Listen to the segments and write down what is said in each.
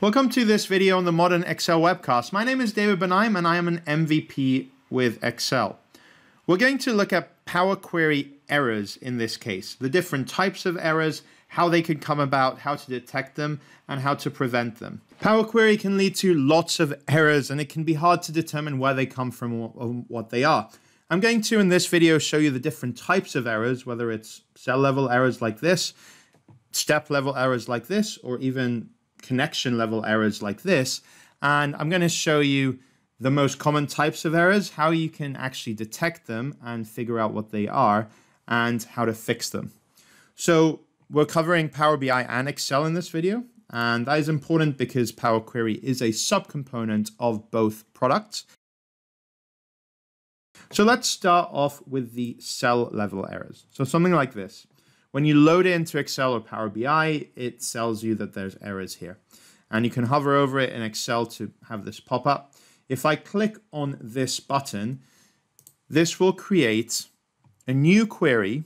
Welcome to this video on the Modern Excel webcast. My name is David Benaim and I am an MVP with Excel. We're going to look at Power Query errors in this case, the different types of errors, how they can come about, how to detect them, and how to prevent them. Power Query can lead to lots of errors and it can be hard to determine where they come from or what they are. I'm going to, in this video, show you the different types of errors, whether it's cell level errors like this, step level errors like this, or even connection level errors like this. And I'm going to show you the most common types of errors, how you can actually detect them and figure out what they are, and how to fix them. So we're covering Power BI and Excel in this video, and that is important because Power Query is a subcomponent of both products. So let's start off with the cell level errors. So something like this. When you load it into Excel or Power BI, it tells you that there's errors here. And you can hover over it in Excel to have this pop up. If I click on this button, this will create a new query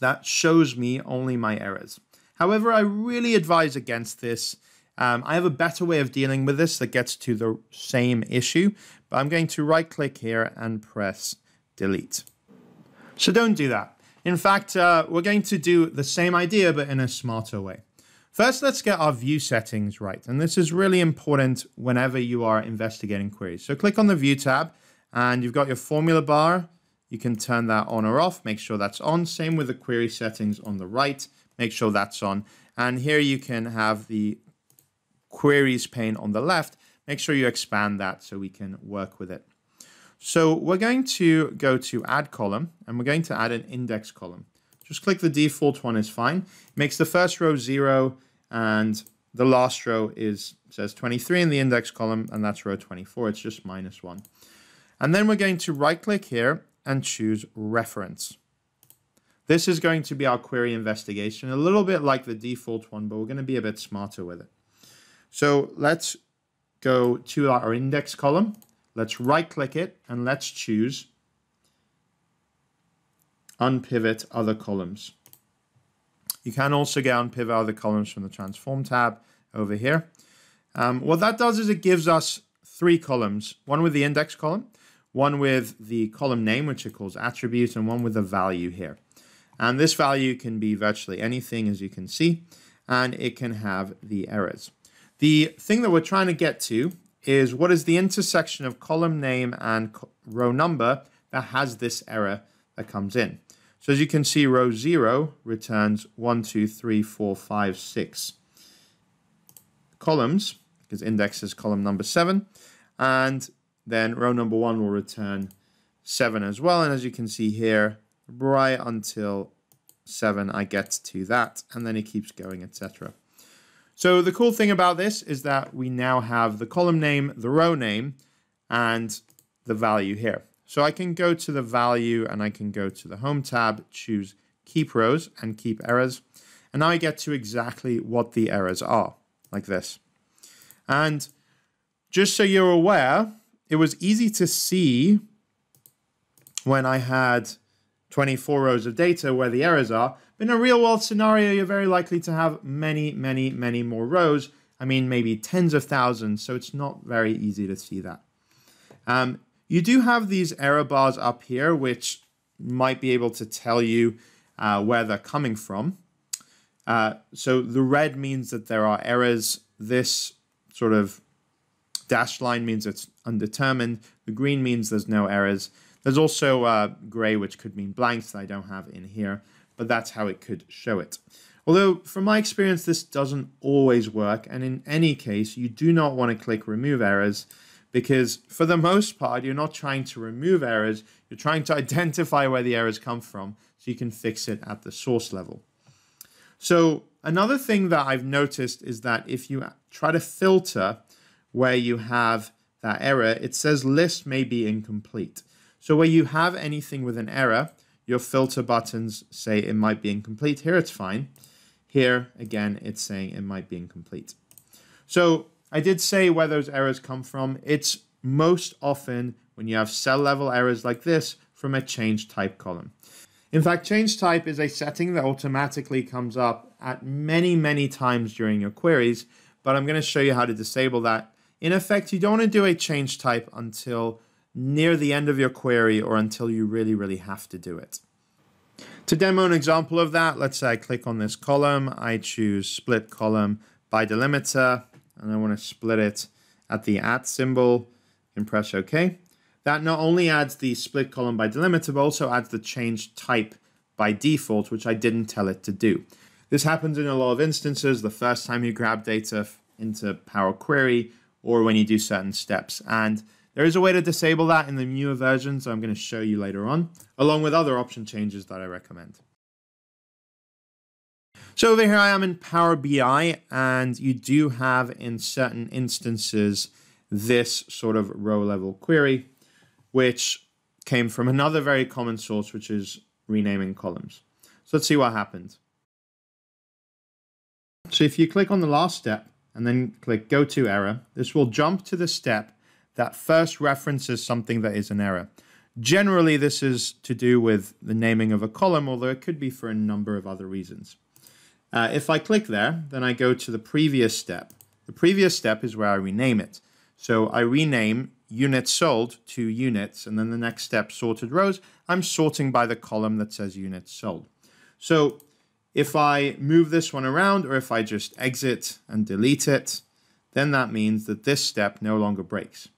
that shows me only my errors. However, I really advise against this. Um, I have a better way of dealing with this that gets to the same issue, but I'm going to right click here and press delete. So don't do that. In fact, uh, we're going to do the same idea, but in a smarter way. First, let's get our view settings right. And this is really important whenever you are investigating queries. So click on the View tab, and you've got your formula bar. You can turn that on or off, make sure that's on. Same with the query settings on the right, make sure that's on. And here you can have the queries pane on the left. Make sure you expand that so we can work with it. So we're going to go to add column and we're going to add an index column. Just click the default one is fine. It makes the first row zero and the last row is says 23 in the index column and that's row 24. It's just minus one. And then we're going to right click here and choose reference. This is going to be our query investigation, a little bit like the default one, but we're going to be a bit smarter with it. So let's go to our index column Let's right click it and let's choose unpivot other columns. You can also get unpivot other columns from the transform tab over here. Um, what that does is it gives us three columns, one with the index column, one with the column name, which it calls attribute, and one with the value here. And this value can be virtually anything, as you can see, and it can have the errors. The thing that we're trying to get to is what is the intersection of column name and row number that has this error that comes in. So as you can see, row 0 returns 1, 2, 3, 4, 5, 6 columns, because index is column number 7. And then row number 1 will return 7 as well. And as you can see here, right until 7, I get to that. And then it keeps going, etc. So the cool thing about this is that we now have the column name, the row name, and the value here. So I can go to the value and I can go to the home tab, choose keep rows and keep errors. And now I get to exactly what the errors are, like this. And just so you're aware, it was easy to see when I had 24 rows of data where the errors are. But in a real world scenario, you're very likely to have many, many, many more rows. I mean, maybe tens of thousands, so it's not very easy to see that. Um, you do have these error bars up here, which might be able to tell you uh, where they're coming from. Uh, so the red means that there are errors. This sort of dashed line means it's undetermined. The green means there's no errors. There's also uh, gray, which could mean blanks that I don't have in here, but that's how it could show it. Although, from my experience, this doesn't always work, and in any case, you do not want to click remove errors because for the most part, you're not trying to remove errors, you're trying to identify where the errors come from so you can fix it at the source level. So another thing that I've noticed is that if you try to filter where you have that error, it says list may be incomplete. So where you have anything with an error, your filter buttons say it might be incomplete. Here it's fine. Here, again, it's saying it might be incomplete. So I did say where those errors come from. It's most often when you have cell level errors like this from a change type column. In fact, change type is a setting that automatically comes up at many, many times during your queries, but I'm going to show you how to disable that. In effect, you don't want to do a change type until near the end of your query or until you really, really have to do it. To demo an example of that, let's say I click on this column, I choose split column by delimiter, and I want to split it at the at symbol, and press OK. That not only adds the split column by delimiter, but also adds the change type by default, which I didn't tell it to do. This happens in a lot of instances the first time you grab data into Power Query or when you do certain steps. And there is a way to disable that in the newer versions I'm going to show you later on, along with other option changes that I recommend. So over here I am in Power BI, and you do have in certain instances this sort of row level query, which came from another very common source, which is renaming columns. So let's see what happened. So if you click on the last step and then click go to error, this will jump to the step that first references something that is an error. Generally, this is to do with the naming of a column, although it could be for a number of other reasons. Uh, if I click there, then I go to the previous step. The previous step is where I rename it. So I rename units sold to units, and then the next step, sorted rows, I'm sorting by the column that says units sold. So if I move this one around, or if I just exit and delete it, then that means that this step no longer breaks.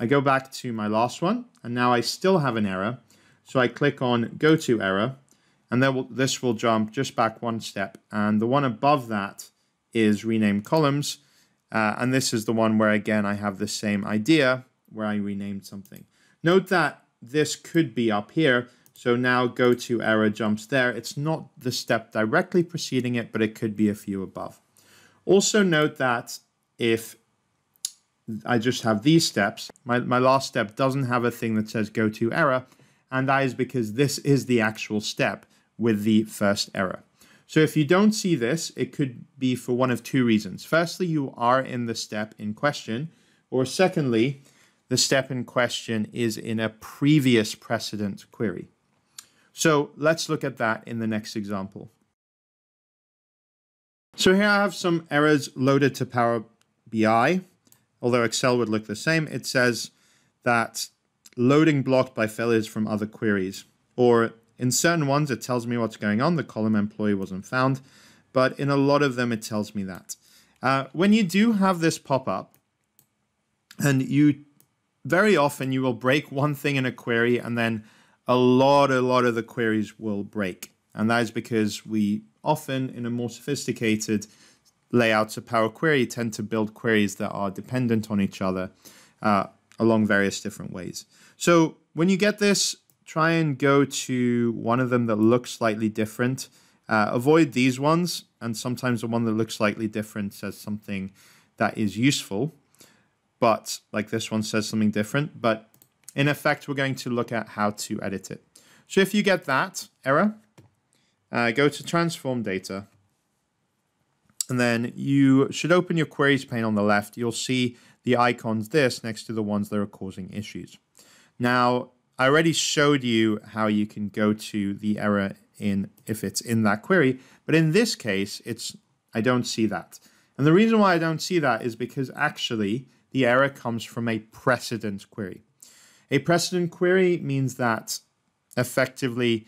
I go back to my last one, and now I still have an error. So I click on Go to Error, and then will, this will jump just back one step. And the one above that is Rename Columns, uh, and this is the one where, again, I have the same idea where I renamed something. Note that this could be up here, so now Go to Error jumps there. It's not the step directly preceding it, but it could be a few above. Also note that if I just have these steps. My, my last step doesn't have a thing that says go to error, and that is because this is the actual step with the first error. So if you don't see this, it could be for one of two reasons. Firstly, you are in the step in question, or secondly, the step in question is in a previous precedent query. So let's look at that in the next example. So here I have some errors loaded to Power BI although Excel would look the same, it says that loading blocked by failures from other queries. Or in certain ones, it tells me what's going on. The column employee wasn't found. But in a lot of them, it tells me that. Uh, when you do have this pop up, and you very often you will break one thing in a query, and then a lot, a lot of the queries will break. And that is because we often, in a more sophisticated layouts of Power Query tend to build queries that are dependent on each other uh, along various different ways. So when you get this, try and go to one of them that looks slightly different. Uh, avoid these ones, and sometimes the one that looks slightly different says something that is useful, but like this one says something different. But in effect, we're going to look at how to edit it. So if you get that error, uh, go to transform data and then you should open your queries pane on the left. You'll see the icons this next to the ones that are causing issues. Now, I already showed you how you can go to the error in if it's in that query, but in this case, it's I don't see that. And the reason why I don't see that is because actually the error comes from a precedent query. A precedent query means that effectively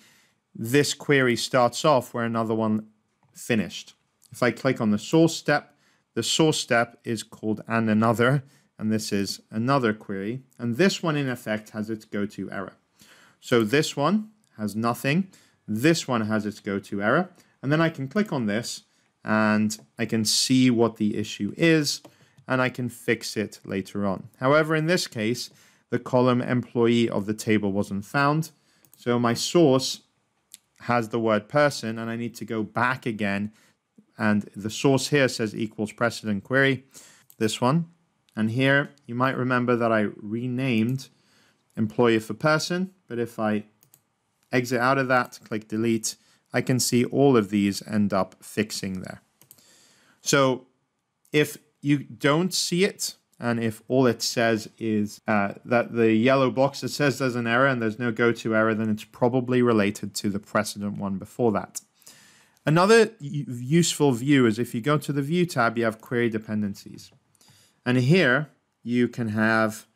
this query starts off where another one finished. If I click on the source step, the source step is called and another, and this is another query. And this one, in effect, has its go-to error. So this one has nothing. This one has its go-to error. And then I can click on this, and I can see what the issue is, and I can fix it later on. However, in this case, the column employee of the table wasn't found. So my source has the word person, and I need to go back again and the source here says equals precedent query, this one. And here you might remember that I renamed employee for person, but if I exit out of that, click delete, I can see all of these end up fixing there. So if you don't see it, and if all it says is uh, that the yellow box that says there's an error and there's no go-to error, then it's probably related to the precedent one before that. Another useful view is if you go to the View tab, you have Query Dependencies. And here you can have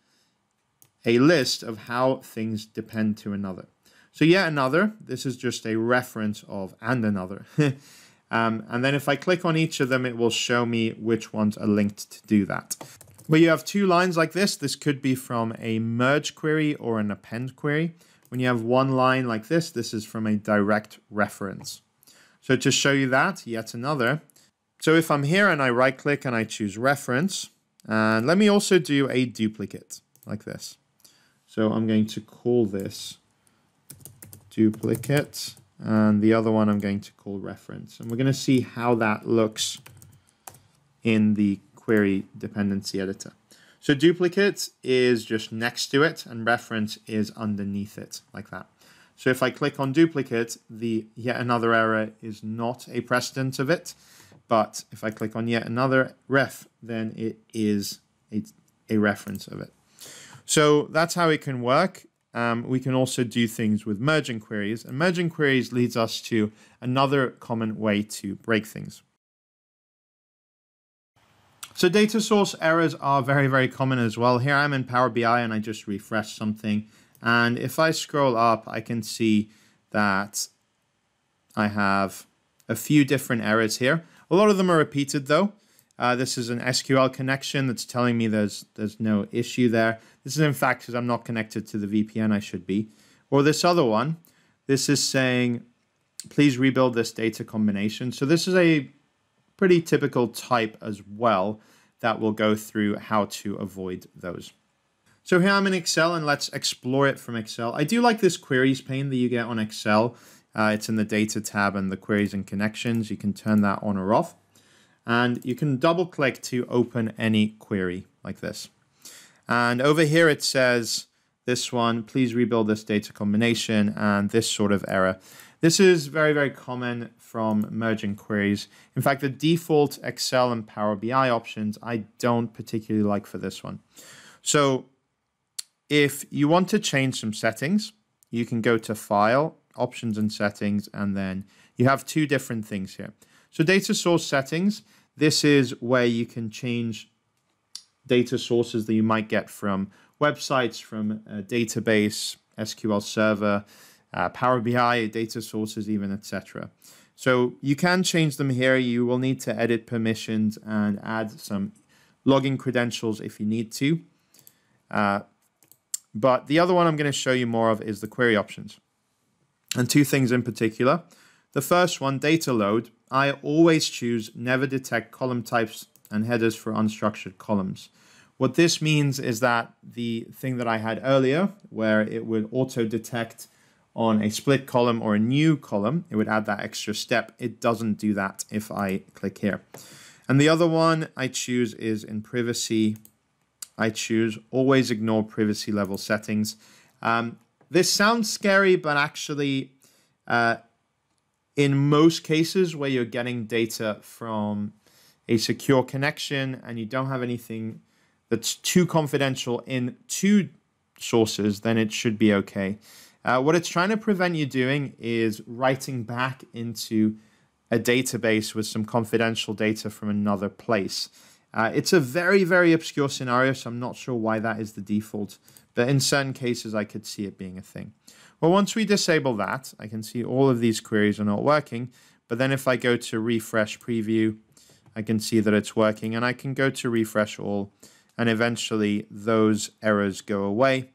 a list of how things depend to another. So yet another, this is just a reference of and another. um, and then if I click on each of them, it will show me which ones are linked to do that. Where you have two lines like this, this could be from a merge query or an append query. When you have one line like this, this is from a direct reference. So to show you that, yet another. So if I'm here and I right click and I choose reference, and let me also do a duplicate like this. So I'm going to call this duplicate and the other one I'm going to call reference. And we're going to see how that looks in the query dependency editor. So duplicate is just next to it and reference is underneath it like that. So if I click on duplicate, the yet another error is not a precedent of it. But if I click on yet another ref, then it is a, a reference of it. So that's how it can work. Um, we can also do things with merging queries. And merging queries leads us to another common way to break things. So data source errors are very, very common as well. Here I'm in Power BI and I just refresh something and if I scroll up, I can see that I have a few different errors here. A lot of them are repeated though. Uh, this is an SQL connection that's telling me there's there's no issue there. This is in fact because I'm not connected to the VPN I should be. Or this other one, this is saying, please rebuild this data combination. So this is a pretty typical type as well that will go through how to avoid those. So here I'm in Excel and let's explore it from Excel. I do like this queries pane that you get on Excel. Uh, it's in the data tab and the queries and connections. You can turn that on or off. And you can double click to open any query like this. And over here it says this one, please rebuild this data combination and this sort of error. This is very, very common from merging queries. In fact, the default Excel and Power BI options I don't particularly like for this one. So if you want to change some settings, you can go to File, Options and Settings, and then you have two different things here. So data source settings, this is where you can change data sources that you might get from websites, from a database, SQL Server, uh, Power BI, data sources even, etc. So you can change them here. You will need to edit permissions and add some login credentials if you need to. Uh, but the other one I'm going to show you more of is the query options. And two things in particular. The first one, data load, I always choose never detect column types and headers for unstructured columns. What this means is that the thing that I had earlier, where it would auto detect on a split column or a new column, it would add that extra step. It doesn't do that if I click here. And the other one I choose is in privacy I choose always ignore privacy level settings. Um, this sounds scary, but actually, uh, in most cases where you're getting data from a secure connection and you don't have anything that's too confidential in two sources, then it should be okay. Uh, what it's trying to prevent you doing is writing back into a database with some confidential data from another place. Uh, it's a very, very obscure scenario, so I'm not sure why that is the default. But in certain cases, I could see it being a thing. Well, once we disable that, I can see all of these queries are not working. But then if I go to refresh preview, I can see that it's working. And I can go to refresh all, and eventually those errors go away.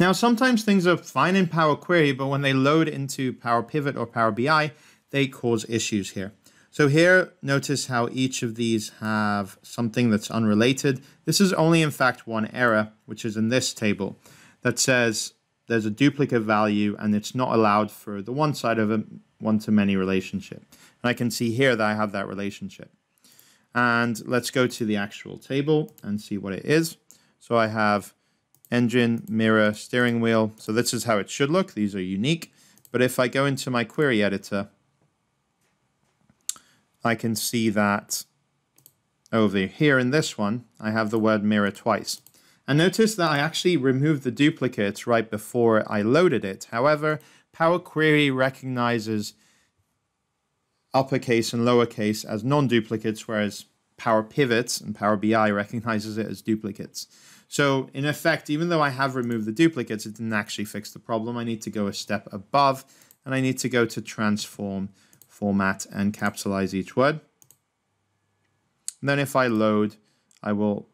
Now, sometimes things are fine in Power Query, but when they load into Power Pivot or Power BI, they cause issues here. So here, notice how each of these have something that's unrelated. This is only in fact one error, which is in this table, that says there's a duplicate value and it's not allowed for the one side of a one-to-many relationship. And I can see here that I have that relationship. And let's go to the actual table and see what it is. So I have engine, mirror, steering wheel. So this is how it should look. These are unique. But if I go into my query editor, I can see that over here in this one, I have the word mirror twice. And notice that I actually removed the duplicates right before I loaded it. However, Power Query recognizes uppercase and lowercase as non-duplicates, whereas Power Pivots and Power BI recognizes it as duplicates. So in effect, even though I have removed the duplicates, it didn't actually fix the problem. I need to go a step above and I need to go to transform, format, and capitalize each word. And then if I load, I will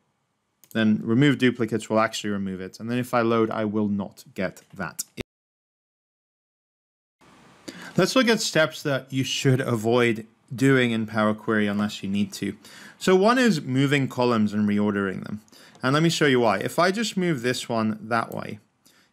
then remove duplicates will actually remove it. And then if I load, I will not get that. Let's look at steps that you should avoid doing in Power Query unless you need to. So one is moving columns and reordering them. And let me show you why. If I just move this one that way,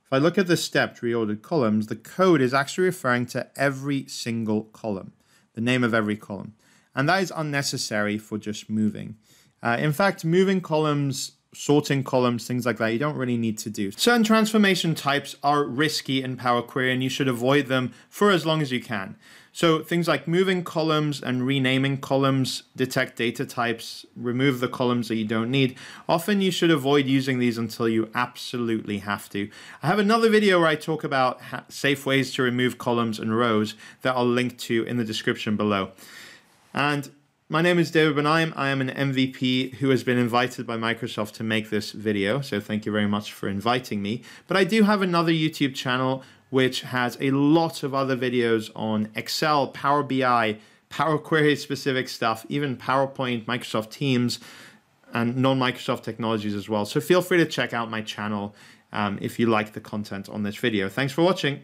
if I look at the stepped reordered columns, the code is actually referring to every single column, the name of every column. And that is unnecessary for just moving. Uh, in fact, moving columns sorting columns, things like that, you don't really need to do. Certain transformation types are risky in Power Query and you should avoid them for as long as you can. So things like moving columns and renaming columns, detect data types, remove the columns that you don't need. Often you should avoid using these until you absolutely have to. I have another video where I talk about safe ways to remove columns and rows that I'll link to in the description below. And my name is David Benaim. I am an MVP who has been invited by Microsoft to make this video, so thank you very much for inviting me. But I do have another YouTube channel which has a lot of other videos on Excel, Power BI, Power Query specific stuff, even PowerPoint, Microsoft Teams, and non-Microsoft technologies as well. So feel free to check out my channel um, if you like the content on this video. Thanks for watching.